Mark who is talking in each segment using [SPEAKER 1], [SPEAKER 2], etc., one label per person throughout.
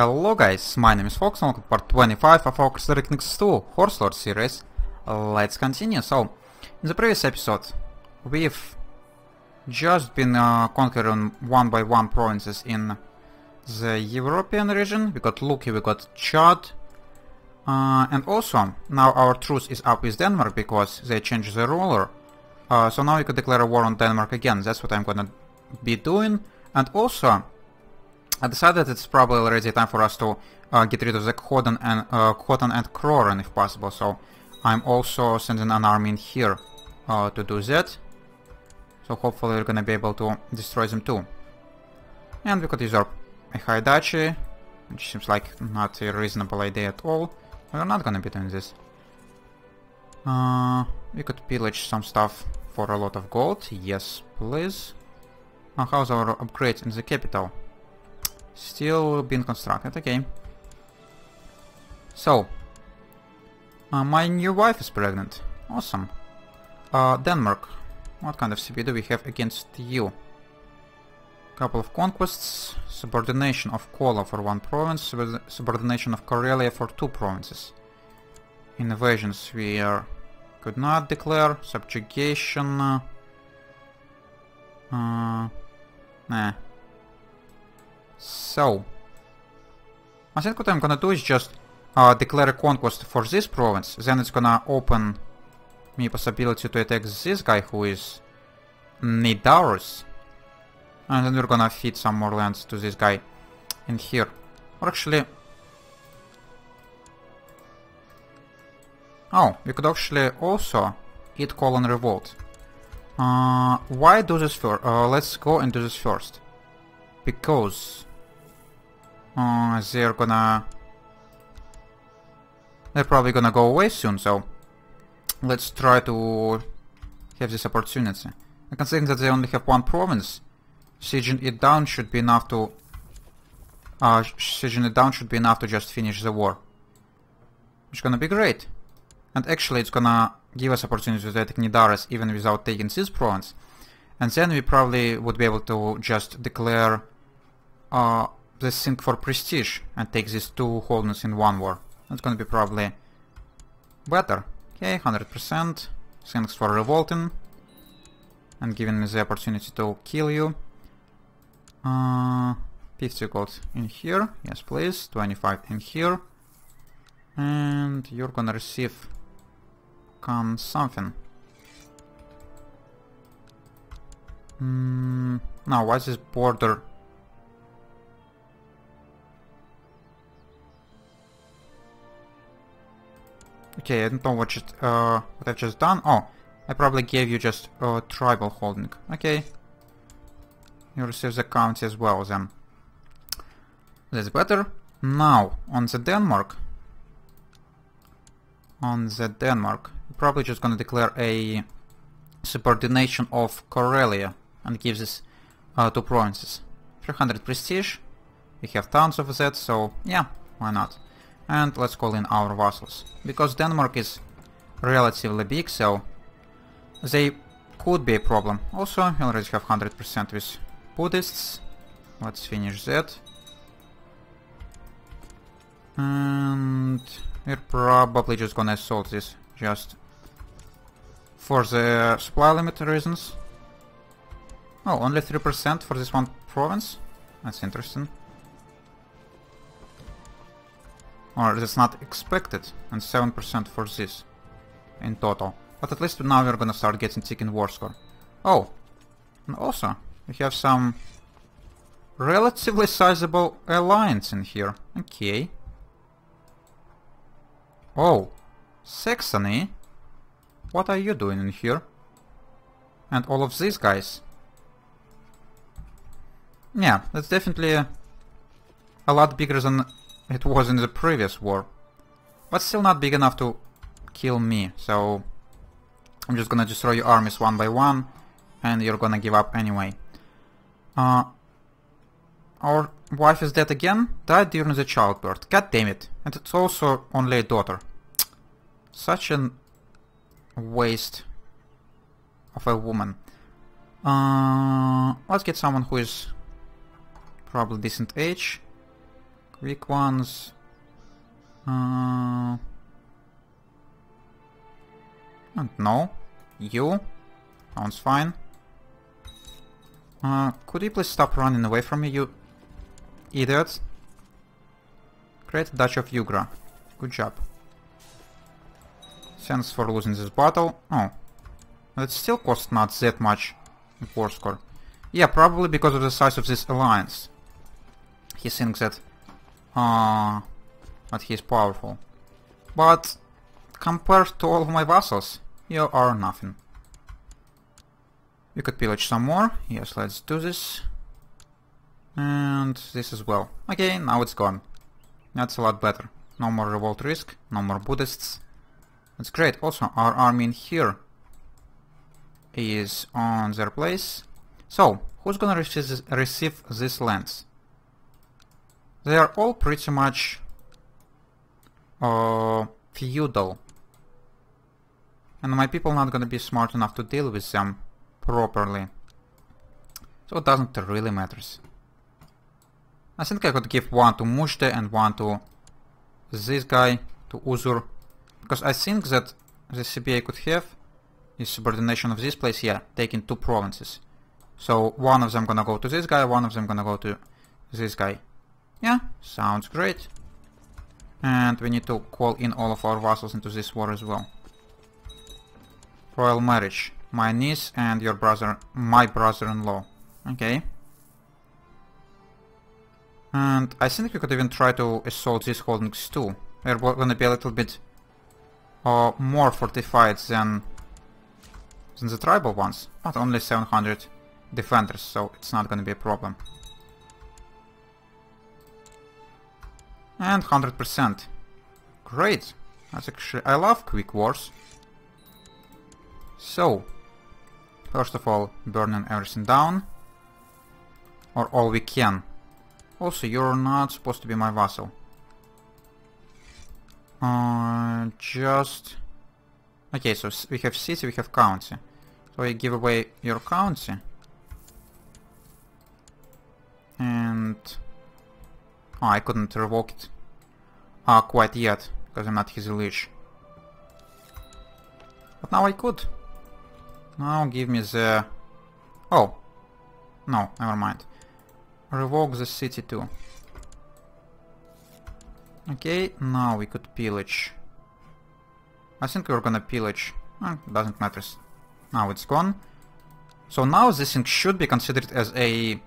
[SPEAKER 1] Hello guys, my name is Fox, and welcome to part 25 of our Crusader Kings 2 Horse Lord series. Let's continue. So, in the previous episode, we've just been uh, conquering one by one provinces in the European region. We got Luki, we got Chad, uh, and also now our truce is up with Denmark because they changed the ruler. Uh, so now we could declare a war on Denmark again. That's what I'm gonna be doing. And also, I decided it's probably already time for us to uh, get rid of the Khotan and uh, and Kroran if possible. So I'm also sending an army in here uh, to do that. So hopefully we're gonna be able to destroy them too. And we could use our Haidachi, which seems like not a reasonable idea at all. We're not gonna be doing this. Uh, we could pillage some stuff for a lot of gold. Yes, please. Uh, how's our upgrade in the capital? Still being constructed, okay. So, uh, my new wife is pregnant. Awesome. Uh, Denmark. What kind of CB do we have against you? Couple of conquests, subordination of Kola for one province, subordination of Karelia for two provinces. Invasions we are, could not declare, subjugation... Uh, nah, so, I think what I'm gonna do is just uh, declare a conquest for this province, then it's gonna open me possibility to attack this guy who is Nidaros. And then we're gonna feed some more lands to this guy in here. Or actually... Oh, we could actually also eat Colon Revolt. Uh, why do this first? Uh, let's go and do this first. Because uh, they're gonna... They're probably gonna go away soon, so... Let's try to have this opportunity. And considering that they only have one province, sieging it down should be enough to... Uh, sieging it down should be enough to just finish the war. It's gonna be great. And actually it's gonna give us opportunity to attack Nidaros even without taking this province. And then we probably would be able to just declare uh, this thing for prestige and take these two holdings in one war. That's gonna be probably better. Okay, 100%. Thanks for revolting and giving me the opportunity to kill you. Uh, 50 gold in here. Yes, please. 25 in here. And you're gonna receive come something. Mm, now, why is this border Okay, I don't know what, just, uh, what I've just done. Oh, I probably gave you just uh, tribal holding. Okay. You receive the county as well then. That's better. Now, on the Denmark. On the Denmark. Probably just gonna declare a subordination of Karelia and give this uh, two provinces. 300 prestige. We have tons of that, so yeah, why not? And let's call in our vassals. Because Denmark is relatively big, so they could be a problem. Also, we already have 100% with Buddhists. Let's finish that. And we're probably just gonna assault this, just for the supply limit reasons. Oh, only 3% for this one province? That's interesting. Or that's not expected, and 7% for this in total. But at least now we're gonna start getting chicken war score. Oh, and also we have some relatively sizable alliance in here. Okay. Oh, Saxony? What are you doing in here? And all of these guys? Yeah, that's definitely a lot bigger than it was in the previous war. But still not big enough to kill me, so... I'm just gonna destroy your armies one by one, and you're gonna give up anyway. Uh, our wife is dead again? Died during the childbirth. God damn it. And it's also only a daughter. Such a waste of a woman. Uh, let's get someone who is probably decent age. Weak ones. Uh, and no. You. Sounds fine. Uh, could you please stop running away from me, you idiots? Great Dutch of Yugra. Good job. Thanks for losing this battle. Oh. It still costs not that much war score. Yeah, probably because of the size of this alliance. He thinks that... Uh, but he's powerful. But compared to all of my vassals, you are nothing. We could pillage some more. Yes, let's do this. And this as well. Okay, now it's gone. That's a lot better. No more revolt risk, no more Buddhists. That's great. Also, our army in here is on their place. So, who's gonna receive this, receive these lands? They are all pretty much uh, feudal. And my people not gonna be smart enough to deal with them properly. So it doesn't really matters. I think I could give one to Mujde and one to this guy, to Uzur. Because I think that the CBA could have is subordination of this place, here, taking two provinces. So one of them gonna go to this guy, one of them gonna go to this guy. Yeah, sounds great. And we need to call in all of our vassals into this war as well. Royal marriage. My niece and your brother, my brother-in-law. Okay. And I think we could even try to assault these holdings too. They're gonna be a little bit uh, more fortified than, than the tribal ones, but only 700 defenders, so it's not gonna be a problem. And 100%. Great. That's actually... I love quick wars. So, first of all, burning everything down. Or all we can. Also, you're not supposed to be my vassal. Uh, just... Okay, so we have city, we have county. So I give away your county. And... Oh, I couldn't revoke it uh, quite yet, because I'm not his liege. But now I could. Now give me the... Oh. No, never mind. Revoke the city too. Okay, now we could pillage. I think we're gonna pillage. Eh, doesn't matter. Now it's gone. So now this thing should be considered as a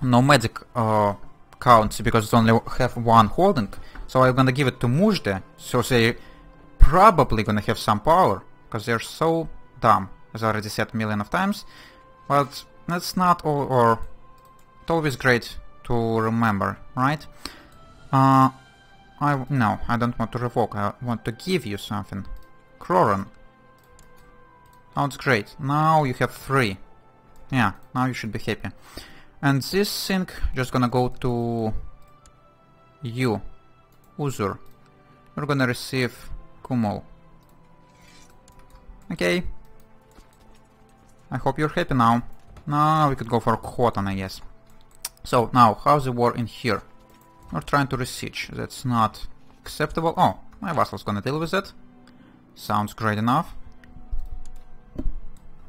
[SPEAKER 1] nomadic uh, county because it's only have one holding. So I'm gonna give it to Mujde, so they probably gonna have some power, because they're so dumb, as I already said a million of times. But that's not all, or it's always great to remember, right? Uh, I, no, I don't want to revoke, I want to give you something. Kroran. Sounds great. Now you have three. Yeah, now you should be happy. And this thing just gonna go to you. Uzur. You're gonna receive Kumul. Okay. I hope you're happy now. Now we could go for Khotan, I guess. So, now, how's the war in here? We're trying to besiege. That's not acceptable. Oh, my vassal's gonna deal with it. Sounds great enough.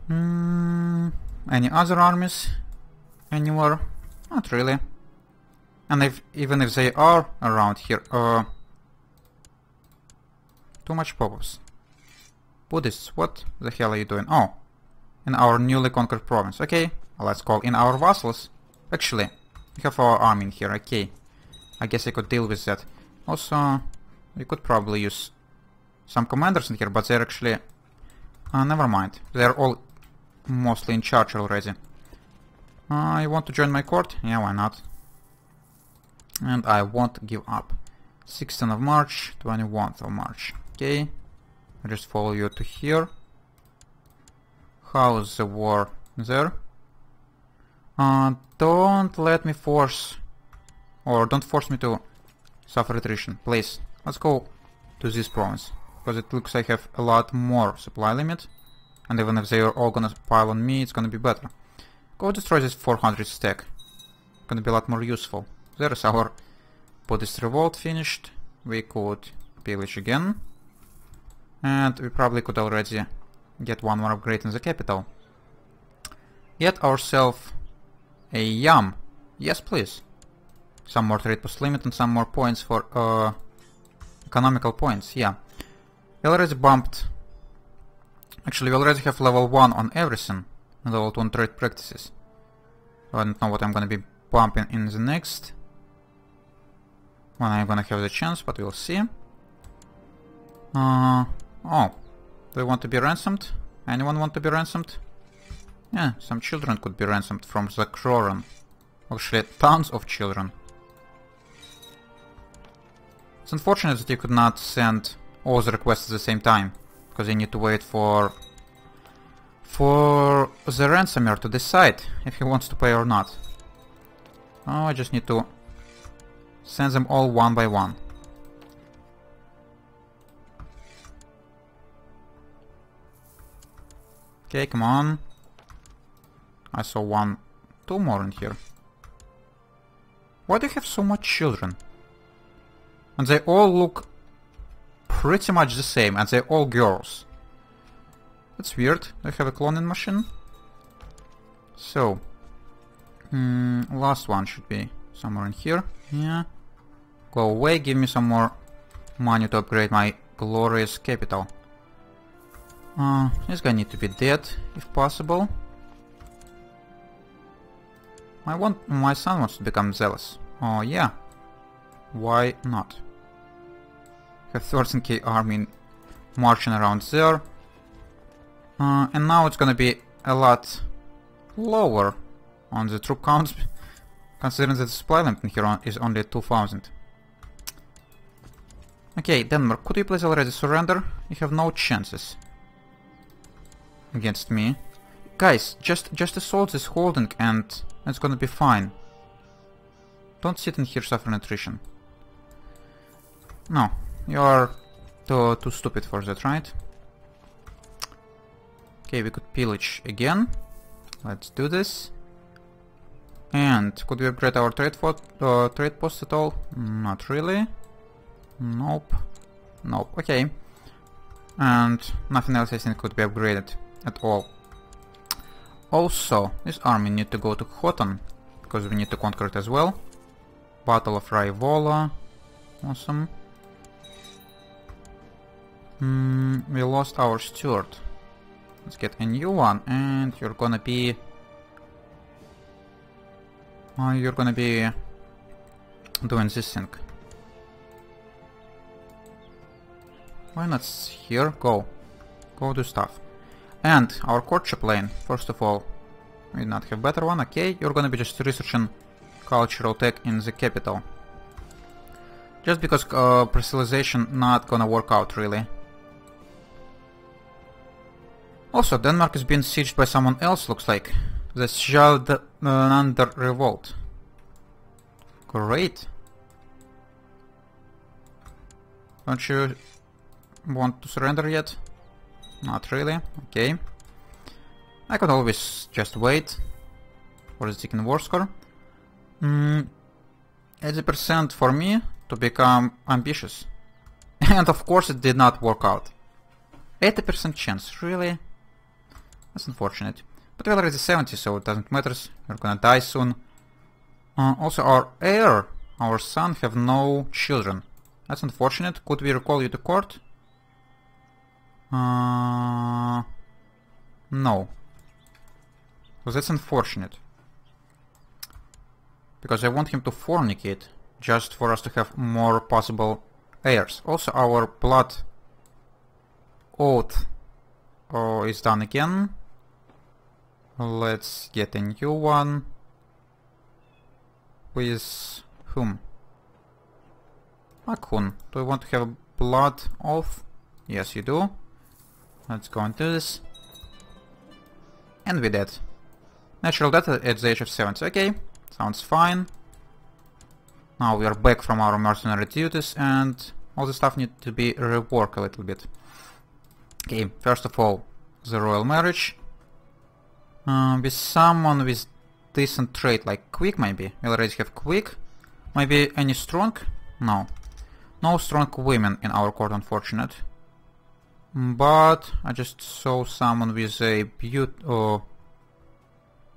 [SPEAKER 1] Mm, any other armies? Anywhere? Not really. And if even if they are around here, uh, too much pop-ups. Buddhists, what the hell are you doing? Oh, in our newly conquered province. Okay, let's call in our vassals. Actually, we have our army in here. Okay, I guess I could deal with that. Also, we could probably use some commanders in here, but they're actually... Uh, never mind. They're all mostly in charge already. I want to join my court? Yeah, why not? And I won't give up. 16th of March, 21st of March. Okay. I just follow you to here. How's the war there? Uh, don't let me force... Or don't force me to suffer attrition, please. Let's go to this province. Because it looks I have a lot more supply limit. And even if they are all gonna pile on me, it's gonna be better. Go destroy this 400 stack. Gonna be a lot more useful. There's our Buddhist revolt finished. We could pillage again. And we probably could already get one more upgrade in the capital. Get ourselves a yam. Yes, please. Some more trade post limit and some more points for uh, economical points, yeah. We already bumped... Actually, we already have level 1 on everything. Level 2 on trade practices. I don't know what I'm gonna be pumping in the next. When I'm gonna have the chance, but we'll see. Uh, oh, they want to be ransomed? Anyone want to be ransomed? Yeah, some children could be ransomed from the Kroran. Actually, tons of children. It's unfortunate that you could not send all the requests at the same time, because you need to wait for for the ransomer to decide if he wants to pay or not. Oh, I just need to send them all one by one. Okay, come on. I saw one, two more in here. Why do you have so much children? And they all look pretty much the same, and they're all girls. That's weird. I have a cloning machine. So, mm, last one should be somewhere in here. Yeah. Go away, give me some more money to upgrade my glorious capital. Uh, this guy need to be dead, if possible. I want my son wants to become zealous. Oh yeah. Why not? Have 13k army marching around there. Uh, and now it's gonna be a lot lower on the troop counts, considering that the supply limit in is only 2000. Okay, Denmark, could you please already surrender? You have no chances against me. Guys, just just assault this holding and it's gonna be fine. Don't sit in here suffering attrition. No, you're too, too stupid for that, right? Okay, we could pillage again. Let's do this. And could we upgrade our trade, uh, trade post at all? Not really. Nope. Nope. Okay. And nothing else I think could be upgraded at all. Also, this army need to go to Khotan, because we need to conquer it as well. Battle of Raivola. Awesome. Mm, we lost our steward. Let's get a new one, and you're gonna be... Uh, you're gonna be doing this thing. Why not here? Go. Go do stuff. And our court chaplain, first of all, we not have better one, okay, you're gonna be just researching cultural tech in the capital. Just because uh, personalization not gonna work out really. Also, Denmark is being sieged by someone else, looks like. The Skjaldander Revolt. Great. Don't you want to surrender yet? Not really, okay. I could always just wait for the second war score. Mm, 80% for me to become ambitious. and of course it did not work out. 80% chance, really? That's unfortunate. But we're already 70, so it doesn't matter. We're gonna die soon. Uh, also, our heir, our son, have no children. That's unfortunate. Could we recall you to court? Uh, no. So that's unfortunate. Because I want him to fornicate, just for us to have more possible heirs. Also our blood oath oh, is done again. Let's get a new one. With whom? Akhun. Do you want to have blood oath? Yes, you do. Let's go do this. And we did. Natural death at the age of 70. Okay, sounds fine. Now we are back from our mercenary duties and all the stuff need to be reworked a little bit. Okay, first of all, the royal marriage. Uh, with someone with decent trait like quick maybe. We already have quick. Maybe any strong? No. No strong women in our court, unfortunate. But I just saw someone with a beaut uh,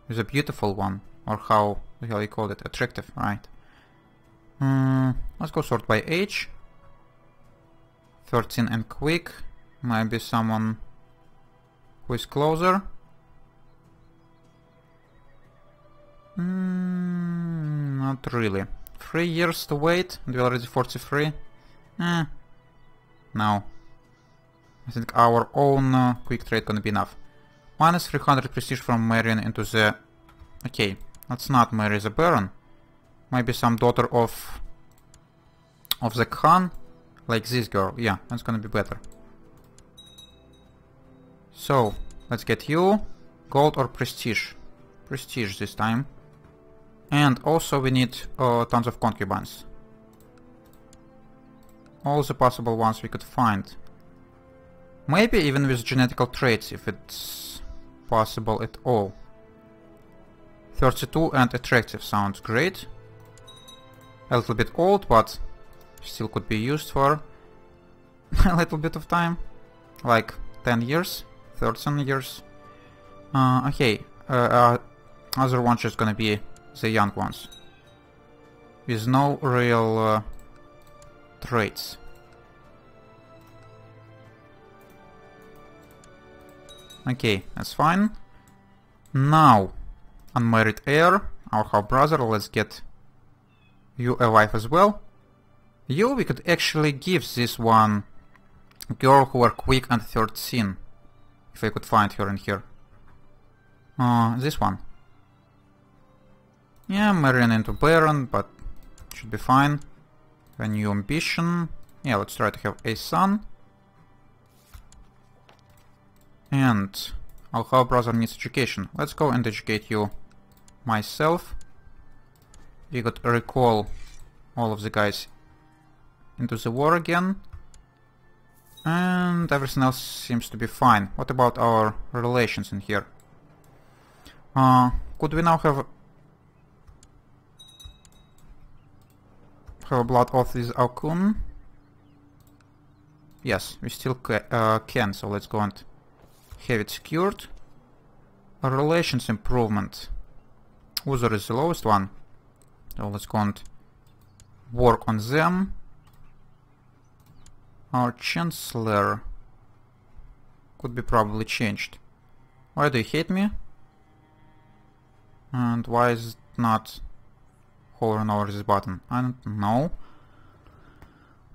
[SPEAKER 1] with a beautiful one, or how the hell you call it, attractive, right? Mm, let's go sort by age. 13 and quick. Maybe someone who is closer. Mm, not really. Three years to wait, and we're already 43. Eh. No. I think our own uh, quick trade gonna be enough. Minus 300 prestige from marrying into the... Okay, let's not marry the Baron. Maybe some daughter of... Of the Khan. Like this girl. Yeah, that's gonna be better. So, let's get you. Gold or prestige? Prestige this time. And also we need uh, tons of concubines. All the possible ones we could find. Maybe even with genetical traits if it's possible at all. 32 and attractive sounds great. A little bit old, but still could be used for a little bit of time. Like 10 years, 13 years. Uh, okay, uh, uh, other one's just gonna be the young ones. With no real uh, traits. Okay, that's fine. Now, unmarried heir, our half brother, let's get you a wife as well. You, we could actually give this one girl who are quick and 13. If I could find her in here. Uh, this one. Yeah, I marrying into Baron, but should be fine. A new ambition. Yeah, let's try to have a son. And our half brother needs education. Let's go and educate you myself. We got recall all of the guys into the war again. And everything else seems to be fine. What about our relations in here? Uh, could we now have a blood oath with Alkun? Yes, we still ca uh, can, so let's go and have it secured. Relations improvement. Uzur is the lowest one. So let's go and work on them. Our Chancellor could be probably changed. Why do you hate me? And why is it not hovering over this button? I don't know.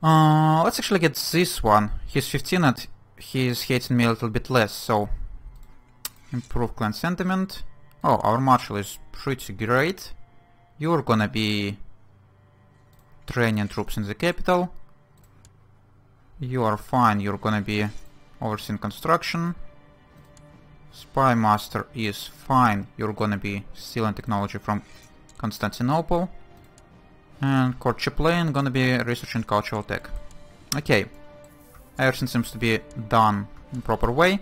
[SPEAKER 1] Uh, let's actually get this one. He's 15 and he's hating me a little bit less, so... Improve clan sentiment. Oh, our marshal is pretty great. You're gonna be training troops in the capital. You are fine, you're gonna be overseeing construction. Spy Master is fine, you're gonna be stealing technology from Constantinople. And Lane gonna be researching cultural tech. Okay, everything seems to be done in proper way.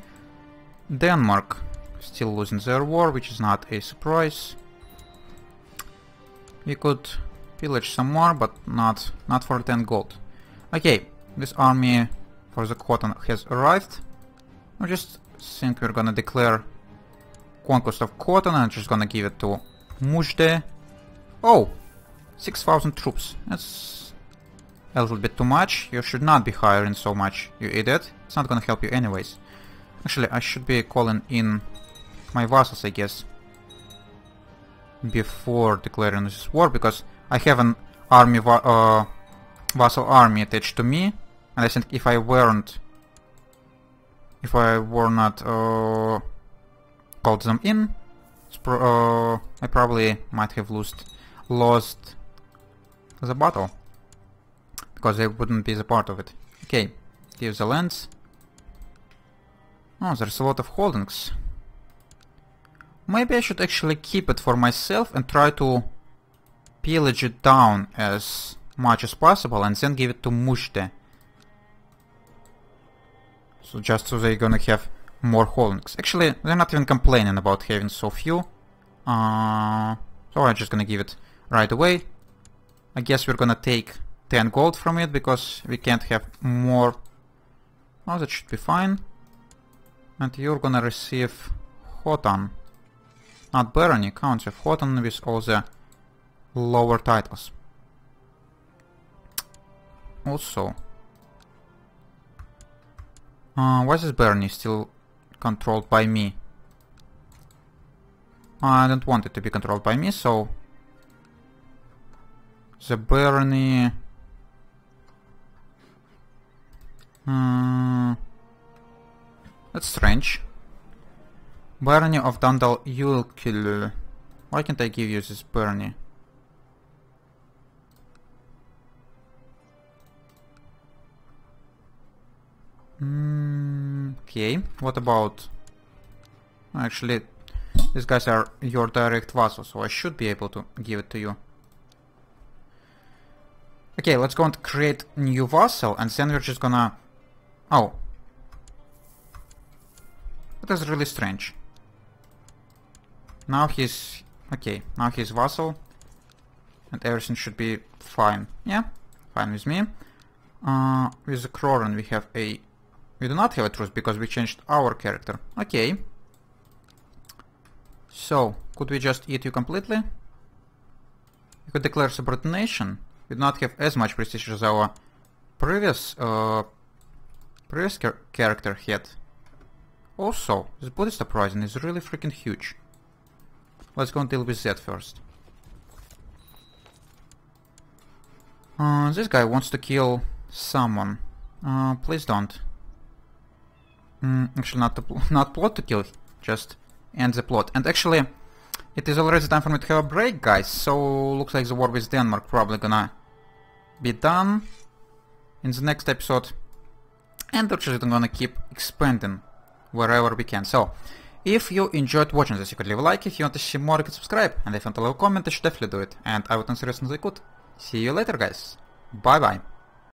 [SPEAKER 1] Denmark still losing their war, which is not a surprise. We could pillage some more, but not not for 10 gold. Okay, this army for the Khotan has arrived. I just think we're gonna declare conquest of Khotan and just gonna give it to Mujde. Oh! 6,000 troops. That's a little bit too much. You should not be hiring so much, you idiot. It's not gonna help you anyways. Actually, I should be calling in my vassals, I guess. Before declaring this war, because I have an army uh, vassal army attached to me and I think if I weren't... If I were not uh, called them in, uh, I probably might have lost, lost the battle. Because they wouldn't be the part of it. Okay, give the lands. Oh, there's a lot of holdings. Maybe I should actually keep it for myself and try to pillage it down as much as possible and then give it to Mujde. So just so they're gonna have more holdings. Actually, they're not even complaining about having so few. Uh, so I'm just gonna give it right away. I guess we're gonna take 10 gold from it because we can't have more. Oh, that should be fine. And you're gonna receive Khotan. Not Barony, Country of Khotan with all the lower titles. Also, uh, why is this Barony still controlled by me? I don't want it to be controlled by me, so the Barony Hmm. That's strange. Barony of Dandal Yulkil. Why can't I give you this Barony? Mm, okay, what about... Actually, these guys are your direct vassals, so I should be able to give it to you. Okay, let's go and create new vassal, and then we're just gonna Oh. That is really strange. Now he's... Okay, now he's vassal. And everything should be fine. Yeah, fine with me. Uh, with the Kroran we have a... We do not have a truce because we changed our character. Okay. So, could we just eat you completely? We could declare subordination. We do not have as much prestige as our previous uh, Previous char character had. Also, this Buddhist uprising is really freaking huge. Let's go and deal with that first. Uh, this guy wants to kill someone. Uh, please don't. Mm, actually, not, pl not plot to kill, just end the plot. And actually, it is already time for me to have a break, guys, so looks like the war with Denmark probably gonna be done in the next episode and we're just gonna keep expanding wherever we can. So, if you enjoyed watching this, you could leave a like. If you want to see more, you can subscribe. And if you want to leave a comment, you should definitely do it. And I would answer as soon as I could. See you later, guys. Bye bye.